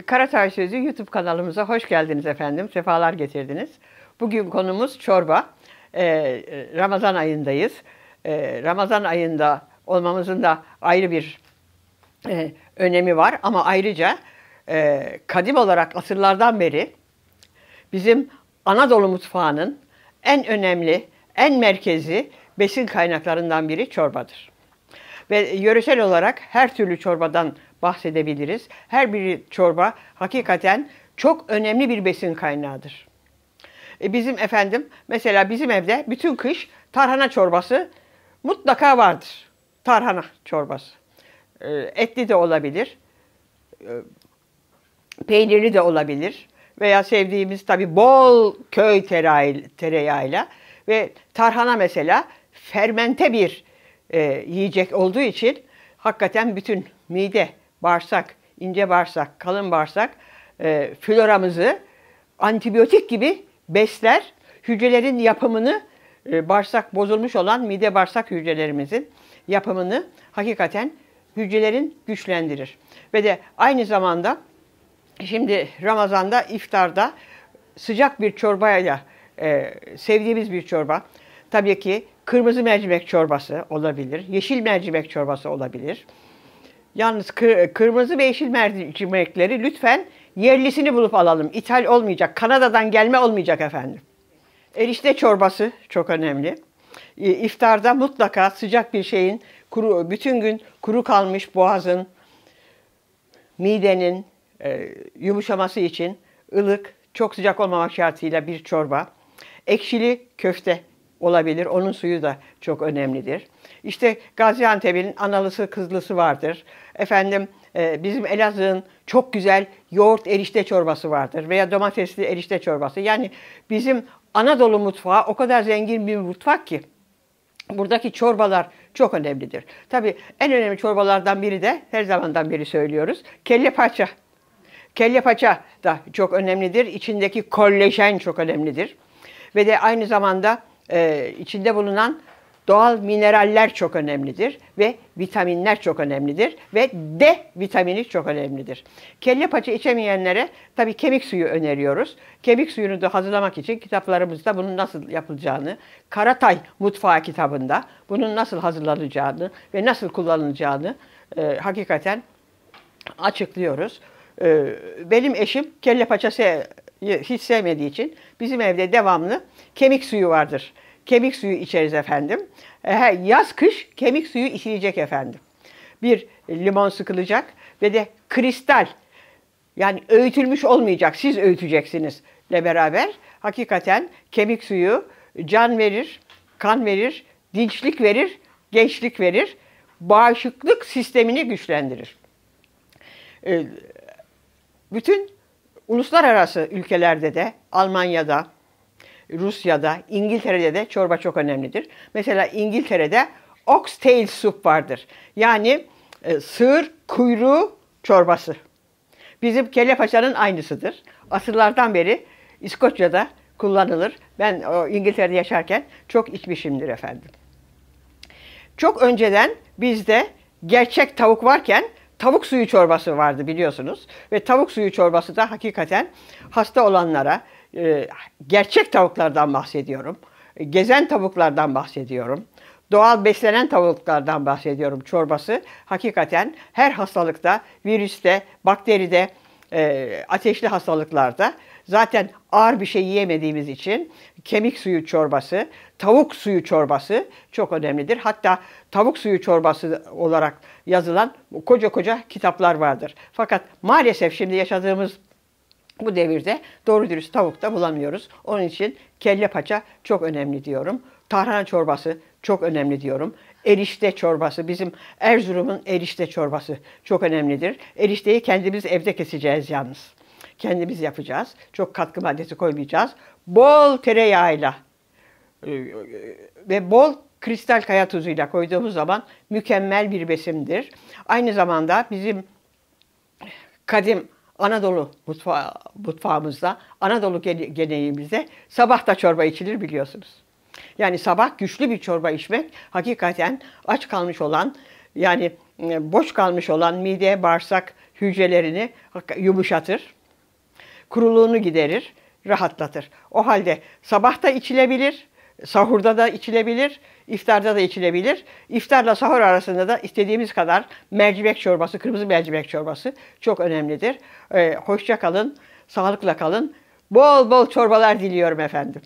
Karatay Sözü YouTube kanalımıza hoş geldiniz efendim. Sefalar getirdiniz. Bugün konumuz çorba. Ee, Ramazan ayındayız. Ee, Ramazan ayında olmamızın da ayrı bir e, önemi var. Ama ayrıca e, kadim olarak asırlardan beri bizim Anadolu mutfağının en önemli, en merkezi besin kaynaklarından biri çorbadır. Ve yöresel olarak her türlü çorbadan bahsedebiliriz. Her bir çorba hakikaten çok önemli bir besin kaynağıdır. E bizim efendim mesela bizim evde bütün kış tarhana çorbası mutlaka vardır. Tarhana çorbası. E, etli de olabilir. E, peynirli de olabilir. Veya sevdiğimiz tabi bol köy tereyağıyla ve tarhana mesela fermente bir e, yiyecek olduğu için hakikaten bütün mide, bağırsak, ince bağırsak, kalın bağırsak e, floramızı antibiyotik gibi besler. Hücrelerin yapımını, e, bağırsak bozulmuş olan mide bağırsak hücrelerimizin yapımını hakikaten hücrelerin güçlendirir. Ve de aynı zamanda şimdi Ramazan'da iftarda sıcak bir çorbayla e, sevdiğimiz bir çorba. Tabii ki kırmızı mercimek çorbası olabilir, yeşil mercimek çorbası olabilir. Yalnız kır, kırmızı ve yeşil mercimekleri lütfen yerlisini bulup alalım. İthal olmayacak, Kanada'dan gelme olmayacak efendim. Erişte çorbası çok önemli. İftarda mutlaka sıcak bir şeyin, kuru, bütün gün kuru kalmış boğazın, midenin e, yumuşaması için ılık, çok sıcak olmamak şartıyla bir çorba. Ekşili köfte olabilir. Onun suyu da çok önemlidir. İşte Gaziantep'in analısı kızlısı vardır. Efendim e, bizim Elazığ'ın çok güzel yoğurt erişte çorbası vardır veya domatesli erişte çorbası. Yani bizim Anadolu mutfağı o kadar zengin bir mutfak ki buradaki çorbalar çok önemlidir. Tabii en önemli çorbalardan biri de her zamandan beri söylüyoruz kelle paça. Kelle paça da çok önemlidir. İçindeki kollajen çok önemlidir. Ve de aynı zamanda e, içinde bulunan doğal mineraller çok önemlidir ve vitaminler çok önemlidir ve D vitamini çok önemlidir. Kelle paça içemeyenlere tabii kemik suyu öneriyoruz. Kemik suyunu da hazırlamak için kitaplarımızda bunun nasıl yapılacağını, Karatay Mutfağı kitabında bunun nasıl hazırlanacağını ve nasıl kullanılacağını e, hakikaten açıklıyoruz. E, benim eşim kelle paça hiç sevmediği için bizim evde devamlı kemik suyu vardır. Kemik suyu içeriz efendim. Yaz kış kemik suyu içilecek efendim. Bir limon sıkılacak ve de kristal yani öğütülmüş olmayacak. Siz öğüteceksiniz ile beraber hakikaten kemik suyu can verir, kan verir, dinçlik verir, gençlik verir, bağışıklık sistemini güçlendirir. Ee, bütün uluslararası ülkelerde de Almanya'da, Rusya'da, İngiltere'de de çorba çok önemlidir. Mesela İngiltere'de oxtail soup vardır. Yani e, sığır kuyruğu çorbası. Bizim kelle paçanın aynısıdır. Asırlardan beri İskoçya'da kullanılır. Ben o İngiltere'de yaşarken çok içmişimdir efendim. Çok önceden bizde gerçek tavuk varken tavuk suyu çorbası vardı biliyorsunuz. Ve tavuk suyu çorbası da hakikaten hasta olanlara, e, gerçek tavuklardan bahsediyorum. Gezen tavuklardan bahsediyorum. Doğal beslenen tavuklardan bahsediyorum çorbası. Hakikaten her hastalıkta, virüste, bakteride, e, ateşli hastalıklarda zaten ağır bir şey yiyemediğimiz için kemik suyu çorbası, tavuk suyu çorbası çok önemlidir. Hatta tavuk suyu çorbası olarak yazılan koca koca kitaplar vardır. Fakat maalesef şimdi yaşadığımız bu devirde doğru dürüst tavuk da bulamıyoruz. Onun için kelle paça çok önemli diyorum. Tarhana çorbası çok önemli diyorum. Erişte çorbası, bizim Erzurum'un erişte çorbası çok önemlidir. Erişteyi kendimiz evde keseceğiz yalnız. Kendimiz yapacağız. Çok katkı maddesi koymayacağız. Bol tereyağıyla e, ve bol kristal kaya tuzuyla koyduğumuz zaman mükemmel bir besimdir. Aynı zamanda bizim kadim Anadolu mutfağı, mutfağımızda, Anadolu geleneğimizde sabah da çorba içilir biliyorsunuz. Yani sabah güçlü bir çorba içmek hakikaten aç kalmış olan yani e, boş kalmış olan mide, bağırsak hücrelerini yumuşatır. Kuruluğunu giderir, rahatlatır. O halde sabah da içilebilir, sahurda da içilebilir, iftarda da içilebilir. İftarla sahur arasında da istediğimiz kadar mercimek çorbası, kırmızı mercimek çorbası çok önemlidir. Ee, hoşça kalın, sağlıkla kalın. Bol bol çorbalar diliyorum efendim.